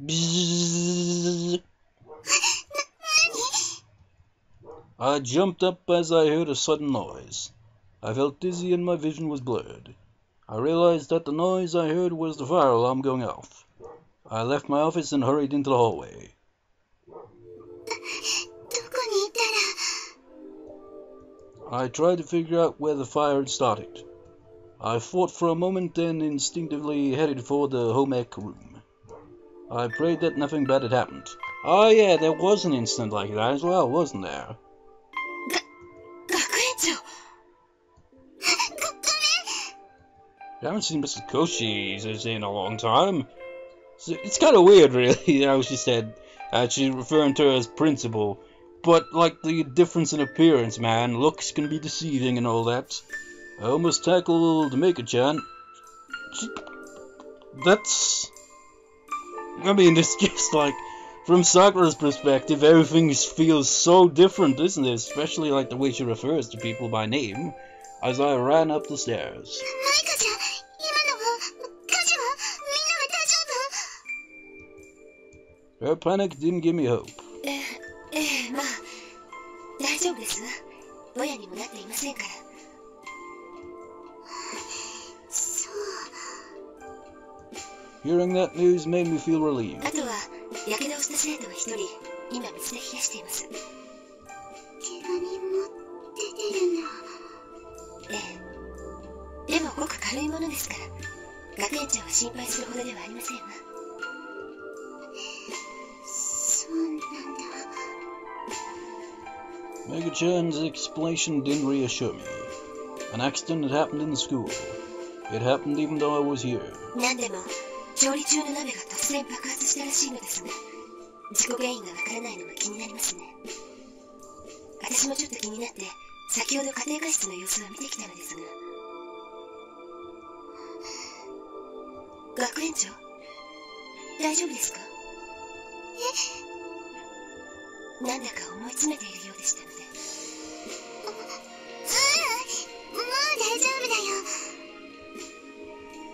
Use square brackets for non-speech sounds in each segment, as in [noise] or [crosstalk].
[laughs] I jumped up as I heard a sudden noise. I felt dizzy and my vision was blurred. I realized that the noise I heard was the fire alarm going off. I left my office and hurried into the hallway. [laughs] I tried to figure out where the fire had started. I fought for a moment, then instinctively headed for the home ec room. I pray that nothing bad had happened. Oh yeah, there was an incident like that as well, wasn't there? I haven't seen Mizukoshi in a long time. So it's kind of weird, really, [laughs] how she said uh, she's referring to her as principal. But, like, the difference in appearance, man. Looks can be deceiving and all that. I almost tackled Maika-chan. That's... I mean, it's just like, from Sakura's perspective, everything feels so different, isn't it? Especially like the way she refers to people by name as I ran up the stairs. Her panic didn't give me hope. Eh, eh, Hearing that news made me feel relieved. あとは、火傷をした生徒が一人、今別で冷やしています。怪我人も出てるな。ええ。でもごく軽いものですから、学園長は心配するほどではありませんわ。Maika-chan's explanation didn't reassure me. An accident had happened in the school. It happened even though I was here. 調理中の鍋が突然爆発したらしいのですが事故原因がわからないのも気になりますね。私もちょっと気になって先ほど家庭科室の様子を見てきたのですが。学園長大丈夫ですか？え？なんだか思い詰めているようでしたので。ううんもう大丈夫だよ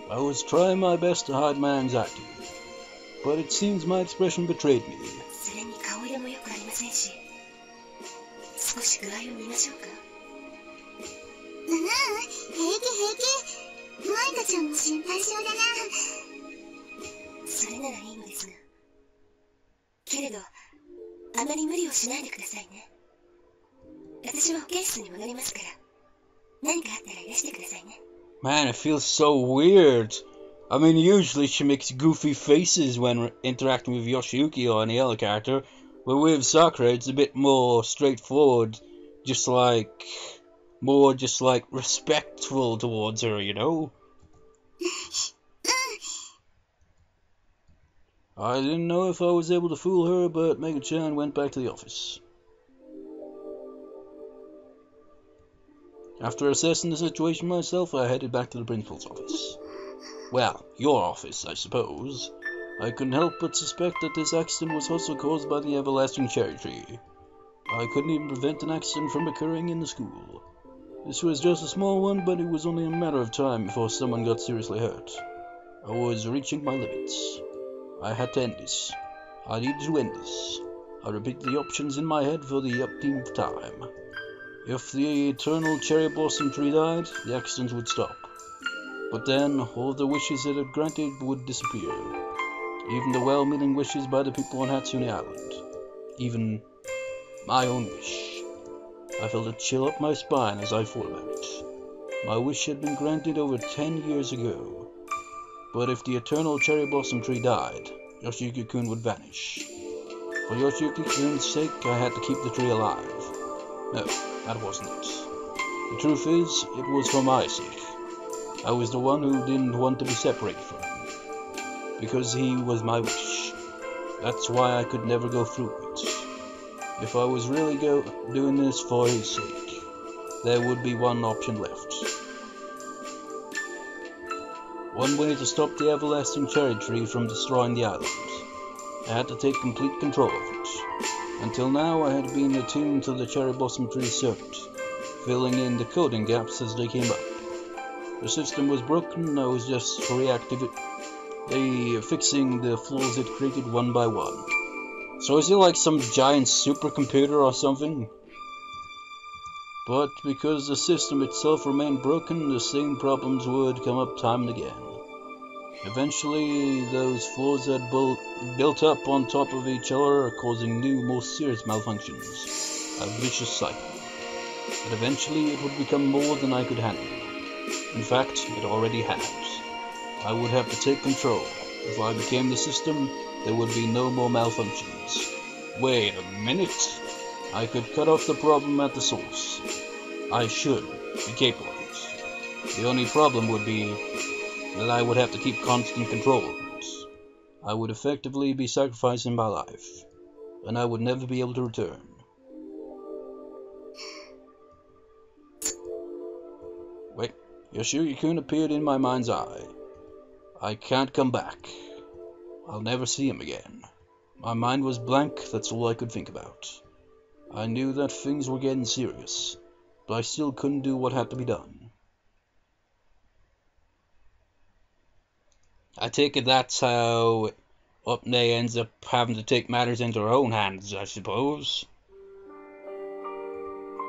I was trying my best to hide my anxiety, but it seems my expression betrayed me. それに顔色も良くありませんし少し具合を見ましょうか。ううん平気平気。マイカちゃんも心配性だな。それならいいのですが。けれどあまり無理をしないでくださいね。私は保健室に戻りますから何かあったらいらしてくださいね Man, it feels so weird. I mean, usually she makes goofy faces when interacting with Yoshiyuki or any other character, but with Sakura it's a bit more straightforward, just like more just like respectful towards her, you know? [laughs] I didn't know if I was able to fool her, but Maika-chan went back to the office. After assessing the situation myself, I headed back to the principal's office. Well, your office, I suppose. I couldn't help but suspect that this accident was also caused by the everlasting cherry tree. I couldn't even prevent an accident from occurring in the school. This was just a small one, but it was only a matter of time before someone got seriously hurt. I was reaching my limits. I had to end this. I needed to end this. I repeated the options in my head for the upteenth time. If the eternal cherry blossom tree died, the accidents would stop. But then, all the wishes it had granted would disappear. Even the well meaning wishes by the people on Hatsune Island. Even my own wish. I felt a chill up my spine as I thought about it. My wish had been granted over ten years ago. But if the eternal cherry blossom tree died, Yoshiyuki kun would vanish. For Yoshiyuki kun's sake, I had to keep the tree alive. No, that wasn't. The truth is, it was for my sake. I was the one who didn't want to be separated from him. Because he was my wish. That's why I could never go through it. If I was really go doing this for his sake, there would be one option left. One way to stop the everlasting cherry tree from destroying the island. I had to take complete control of it. Until now, I had been attuned to the cherry blossom tree circuit, filling in the coding gaps as they came up. The system was broken, I was just reactivating, they uh, fixing the flaws it created one by one. So is it like some giant supercomputer or something? But because the system itself remained broken, the same problems would come up time and again. Eventually, those flaws had built, built up on top of each other, causing new, more serious malfunctions. A vicious cycle. But eventually, it would become more than I could handle. In fact, it already had. I would have to take control. If I became the system, there would be no more malfunctions. Wait a minute. I could cut off the problem at the source. I should be capable of it. The only problem would be I would have to keep constant control of. I would effectively be sacrificing my life, and I would never be able to return. Wait, Yoshiyuki-kun appeared in my mind's eye. I can't come back. I'll never see him again. My mind was blank, that's all I could think about. I knew that things were getting serious, but I still couldn't do what had to be done. I take it that's how Otome ends up having to take matters into her own hands, I suppose.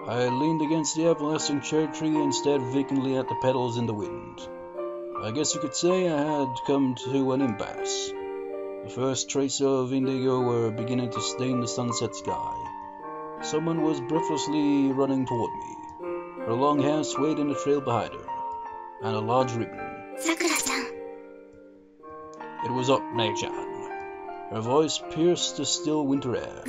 I leaned against the everlasting cherry tree and stared vacantly at the petals in the wind. I guess you could say I had come to an impasse. The first traces of indigo were beginning to stain the sunset sky. Someone was breathlessly running toward me. Her long hair swayed in a trail behind her, and a large ribbon. Sakura-san, it was up Nei-chan. Her voice pierced the still winter air.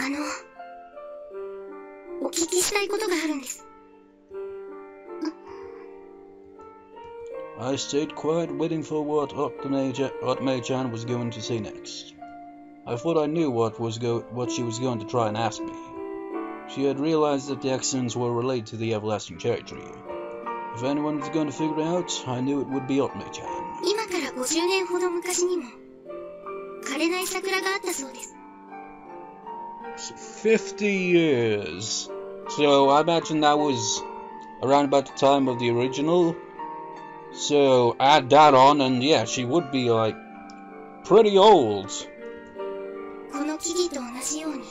I stayed quiet, waiting for what Otome-chan was going to say next. I thought I knew what was go what she was going to try and ask me. She had realized that the accents were related to the everlasting cherry tree. If anyone was going to figure it out, I knew it would be Otome-chan. 今から50年ほど昔にもれない桜があったそうです。 50 years. So I imagine that was around about the time of the original. So add that on, and yeah, she would be like pretty old. この木々と同じように、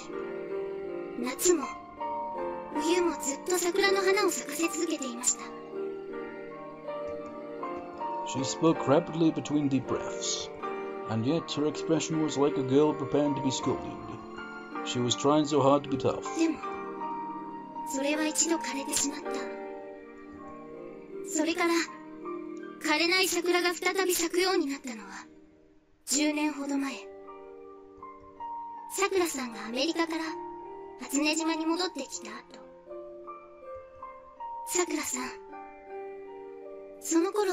夏も、冬もずっと桜の花を咲かせ続けていました。 She spoke rapidly between deep breaths, And yet her expression was like a girl preparing to be scolded. She was trying so hard to be tough. でも、それは一度枯れてしまった。それから、枯れない桜が再び咲くようになったのは、10年ほど前。さくらさんがアメリカから初音島に戻ってきた後。さくらさん、その頃、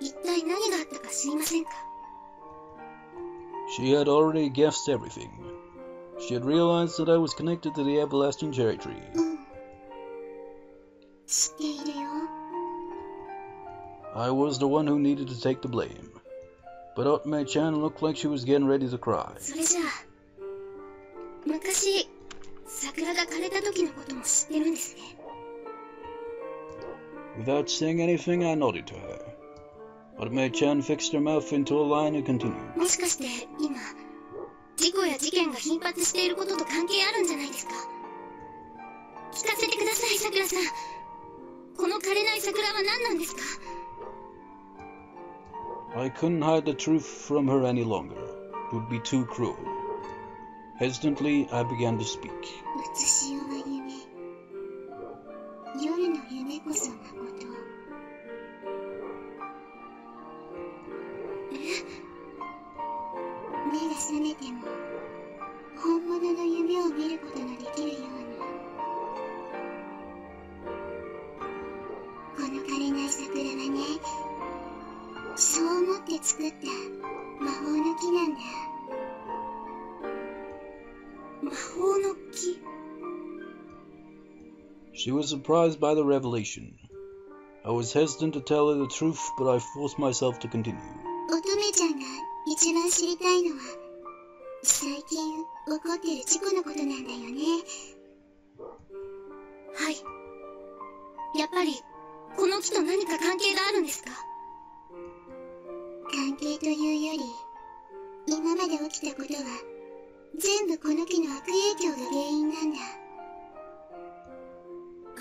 一体何があったか知りませんか？She had already guessed everything. She had realized that I was connected to the everlasting cherry tree. I was the one who needed to take the blame. But Otome-chan looked like she was getting ready to cry. Without saying anything, I nodded to her. Otome-chan fixed her mouth into a line and continued. I couldn't hide the truth from her any longer. It would be too cruel. Hesitantly, I began to speak. 目が覚めても、本物の夢を見ることができるように。この枯れない桜はね、そう思って作った魔法の木なんだ。魔法の木 She was surprised by the revelation. I was hesitant to tell her the truth, but I forced myself to continue. 乙女ちゃんが一番知り たいのは最近起こってる事故のことなんだよね。はい。やっぱりこの木と何か関係があるんですか？関関係というより今まで起きたことは全部この木の悪影響が原因なんだ。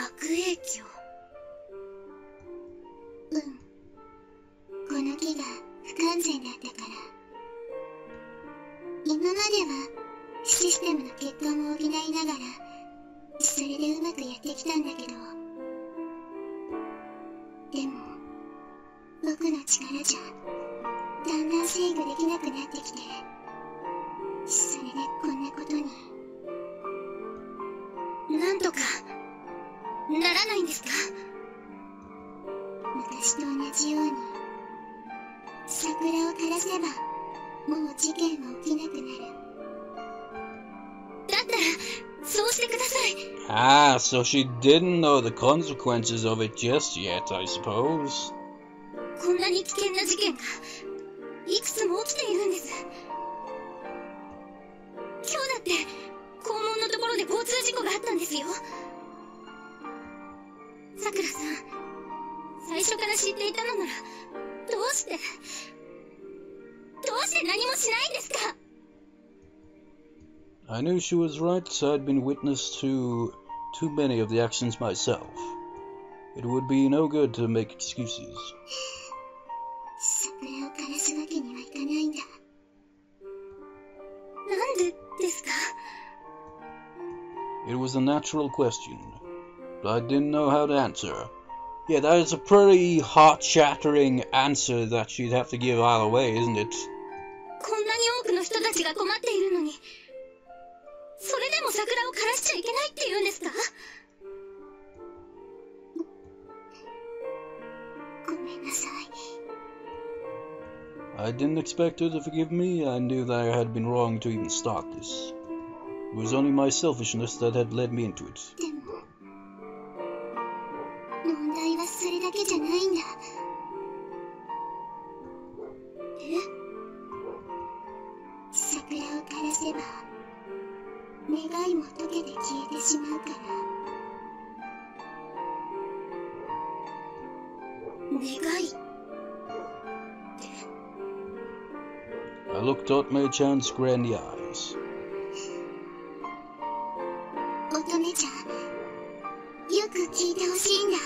悪影響？うん。この木が不完全だったから。今今まではシステムの欠陥を補いながらそれでうまくやってきたんだけど。でも僕の力じゃだんだん制御できなくなってきて。それでこんなことに。なんとか。ならないんですか？昔と同じように桜を枯らせばもう事件は起きなくなる。だったらそうしてください。Ah, so she didn't know the consequences of it just yet, I suppose. こんなに危険な事件がいくつも起きているんです。今日だって校門のところで交通事故があったんですよ。さくらさん最初から知っていたのならどうして？どうして何もしないんですか I knew she was right, I'd been witness to too many of the actions myself. It would be no good to make excuses. [sighs] 桜を枯らすわけにはいかないんだなんでですか It was a natural question, but I didn't know how to answer. Yeah, that is a pretty heart-shattering answer that she'd have to give either way, isn't it? ゃいけないって言うんですかごめんなさい I didn't expect her to forgive me. I knew that I had been wrong to even start this. It was only my selfishness that had led me into it. 願いも溶けて消えてしまうから願いって I looked at Mei Chan square in the eyes. 乙女ちゃんよく聞いてほしいんだ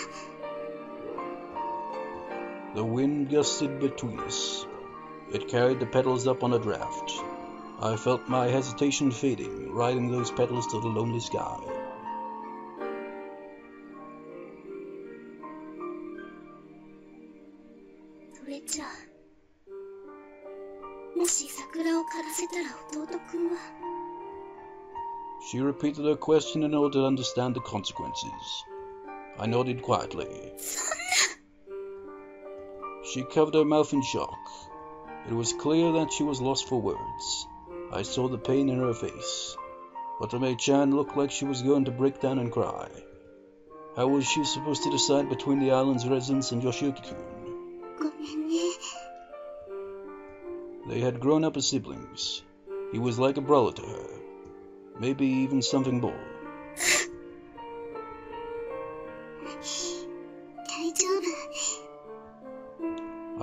The wind gusted between us. It carried the petals up on a draft. I felt my hesitation fading, riding those petals to the lonely sky. She repeated her question in order to understand the consequences. I nodded quietly. She covered her mouth in shock. It was clear that she was lost for words. I saw the pain in her face. but it made Chan looked like she was going to break down and cry. How was she supposed to decide between the island's residents and Yoshiyuki kun? They had grown up as siblings. He was like a brother to her, maybe even something more.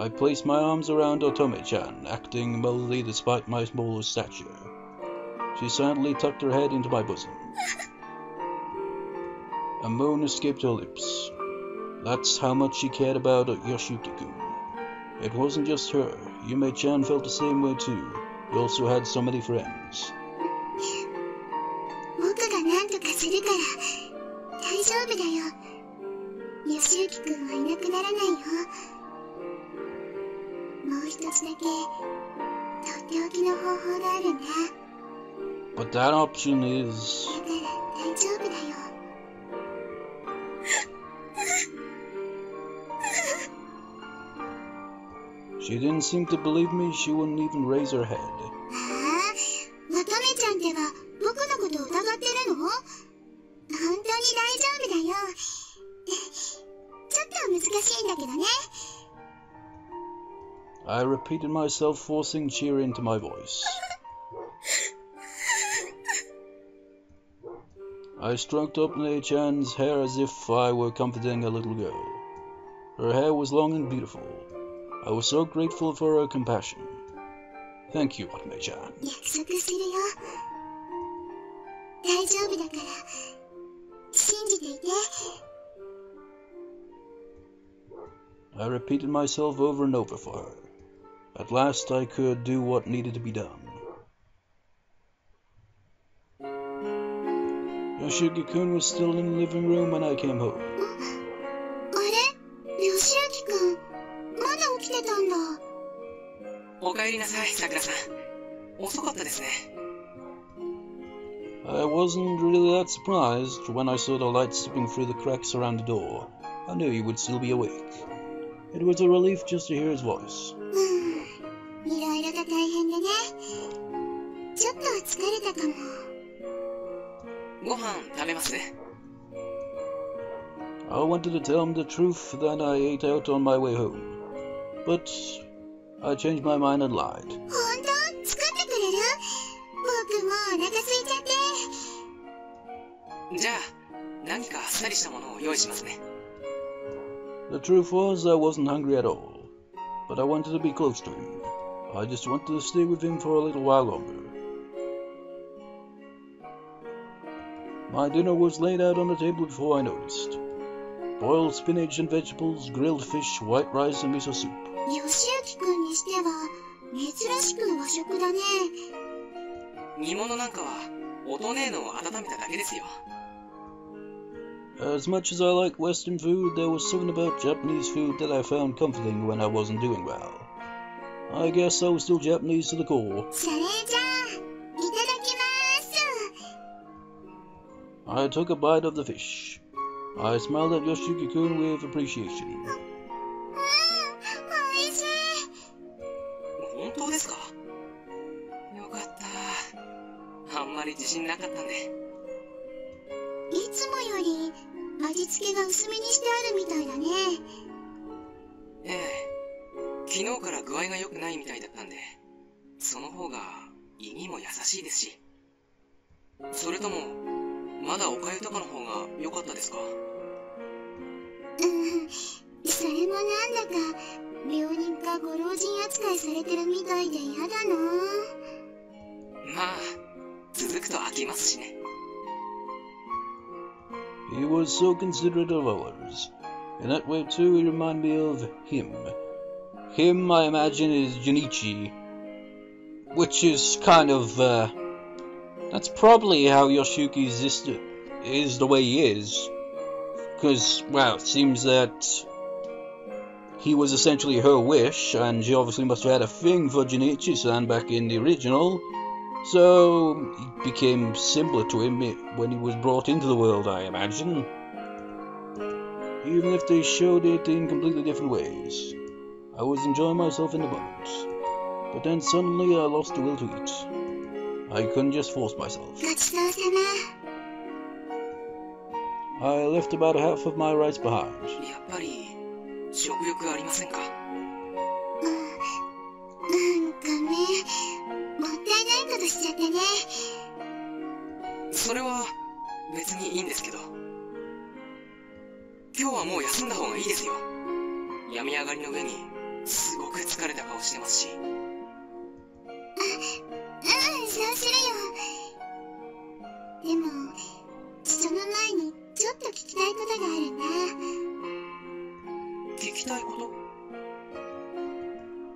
I placed my arms around Otome-chan, acting motherly despite my smaller stature. She silently tucked her head into my bosom. A moan escaped her lips. That's how much she cared about Yoshiyuki-kun. It wasn't just her. Yume-chan felt the same way too. He also had so many friends. 僕一つだけとっておきの方法があるんだ But that option is... だから大丈夫だよ She didn't seem to believe me. She wouldn't even raise her head. ああわかめちゃんっては僕のことを疑ってるの？本当に大丈夫だよちょっと難しいんだけどね I repeated myself, forcing cheer into my voice. I stroked Otome-chan's hair as if I were comforting a little girl. Her hair was long and beautiful. I was so grateful for her compassion. Thank you, Otome-chan. I repeated myself over and over for her. At last I could do what needed to be done. Yoshiyuki kun was still in the living room when I came home. I wasn't really that surprised when I saw the light slipping through the cracks around the door. I knew he would still be awake. It was a relief just to hear his voice. 疲れたかもご飯食べます I wanted to tell him the truth that I ate out on my way home. But I changed my mind and lied. 本当作ってくれる僕もうお腹空いちゃってじゃあ、何かあっさりしたものを用意しますね。 The truth was, I wasn't hungry at all. But I wanted to be close to him. I just wanted to stay with him for a little while longer. My dinner was laid out on the table before I noticed. Boiled spinach and vegetables, grilled fish, white rice, and miso soup. 義行くんにしては珍しく和食だね煮物なんかは、音ねえのを温めただけですよ。 As much as I like Western food, there was something about Japanese food that I found comforting when I wasn't doing well. I guess I was still Japanese to the core. それじゃ I took a bite of the fish. I smiled at Yoshiki-kun with appreciation. いしい本当ですかよかった。あんまり自信なかったんで。いつもより味付けが薄めにしてあるみたいだねええ。昨日から具合が良くないみたいだったんで、その方が胃にも優しいですし。それとも、まだおかゆとかの方が良かったですかうんそれもなんだか病人かご老人扱いされてるみたいで嫌だなまあ、続くと飽きますしね。He was so considerate of others. In that way, too, he reminded me of him. Him, I imagine, is Junichi. Which is kind of, uh. That's probably how Yoshiyuki is, is the way he is. Because, well, it seems that he was essentially her wish, and she obviously must have had a thing for Junichi-san back in the original. So, he became similar to him when he was brought into the world, I imagine. Even if they showed it in completely different ways. I was enjoying myself in the moment. But then suddenly I lost the will to eat. I couldn't just force myself. ごちそうさま I left about half of my rice behind. やっぱり、食欲ありませんかうんごめんもったいないことしちゃってねそれは、別にいいんですけど。今日はもう休んだ方がいいですよ。病み上がりの上に、すごく疲れた顔してますし。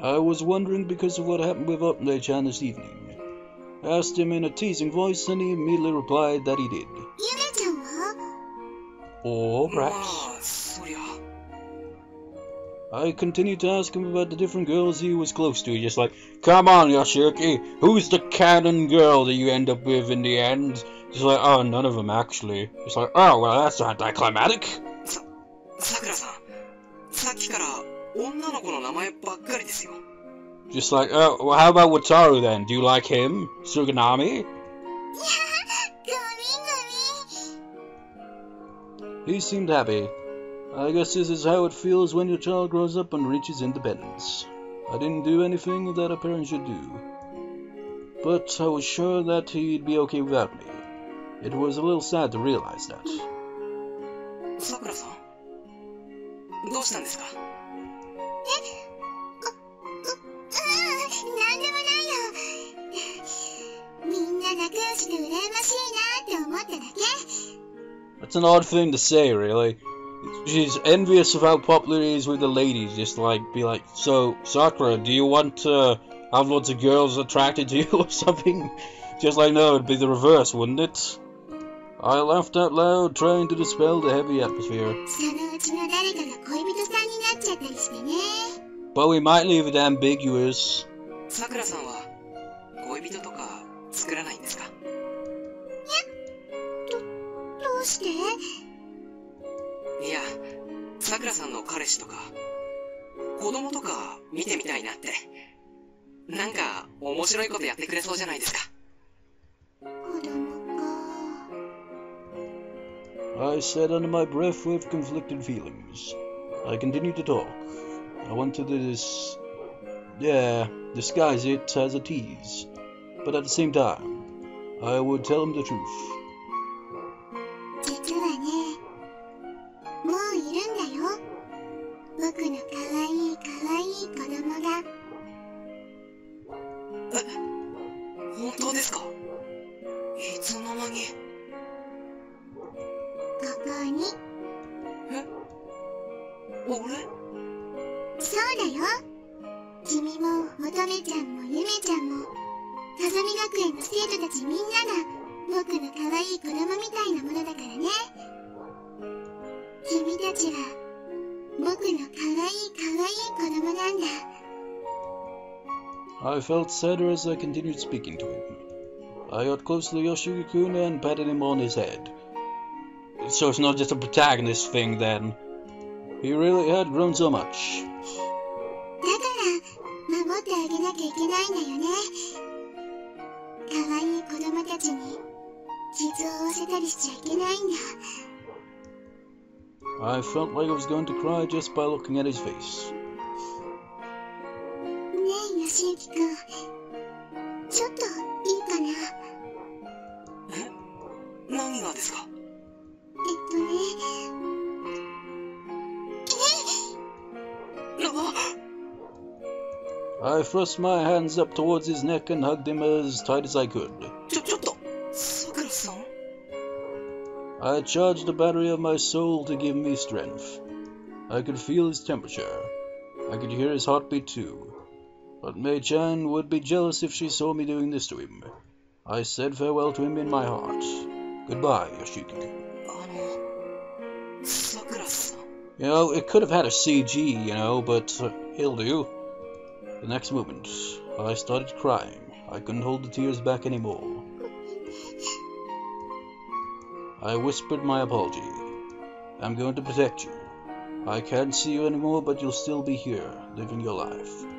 I was wondering because of what happened with Otome-chan this evening. I asked him in a teasing voice, and he immediately replied that he did. Or perhaps. I continued to ask him about the different girls he was close to, just like, Come on, Yoshiyuki, who's the canon girl that you end up with in the end? He's like, oh, none of them actually. He's like, oh, well, that's anticlimactic. さくらさん、さっきから 女の子の名前ばっかりですよ。 Just like, oh, well, how about Wataru then? Do you like him? Suganami? ゴミ[laughs] ゴミ He seemed happy. I guess this is how it feels when your child grows up and reaches independence. I didn't do anything that a parent should do. But I was sure that he'd be okay without me. It was a little sad to realize that. さくらさんどうしたんですか [laughs] That's an odd thing to say, really. She's envious of how popular he is with the ladies. Just like, be like, so, Sakura, do you want to have lots of girls attracted to you [laughs] or something? Just like, no, it'd be the reverse, wouldn't it? I laughed out loud, trying to dispel the heavy atmosphere. そのうちの誰かが恋人さんになっちゃったりしてね But we might leave it ambiguous. さくらさんは恋人とか作らないんですか？どうして？いや、さくらさんの彼氏とか、子供とか見てみたいなって。なんか、面白いことやってくれそうじゃないですか？I said under my breath with conflicted feelings. I continued to talk. I wanted to dis. Yeah, disguise it as a tease. But at the same time, I would tell him the truth. felt sadder as I continued speaking to him. I got close to Yoshiyuki and patted him on his head. So it's not just a protagonist thing then. He really had grown so much. I felt like I was going to cry just by looking at his face. ねえよしゆきくんちょっといいかなえ何がですかえっとねあ I thrust my hands up towards his neck and hugged him as tight as I could. ちょ、ちょっとさくらさん I charged the battery of my soul to give me strength. I could feel his temperature. I could hear his heartbeat too. But Mei Chan would be jealous if she saw me doing this to him. I said farewell to him in my heart. Goodbye, Yoshiyuki. You know, it could have had a CG, you know, but uh, it'll do. The next moment, I started crying. I couldn't hold the tears back anymore. I whispered my apology. I'm going to protect you. I can't see you anymore, but you'll still be here, living your life.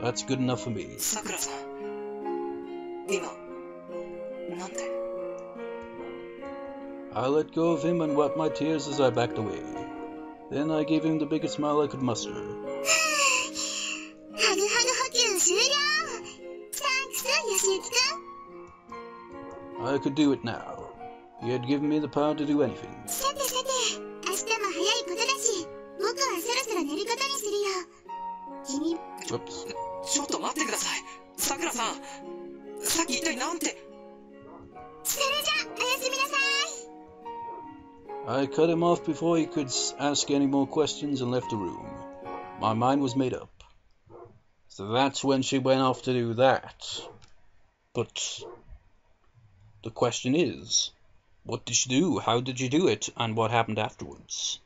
That's good enough for me. Sakura san. Ima. Nande? I let go of him and wiped my tears as I backed away. Then I gave him the biggest smile I could muster. I could do it now. He had given me the power to do anything. I cut him off before he could ask any more questions and left the room. My mind was made up. So that's when she went off to do that. But the question is, what did she do? How did she do it? And what happened afterwards?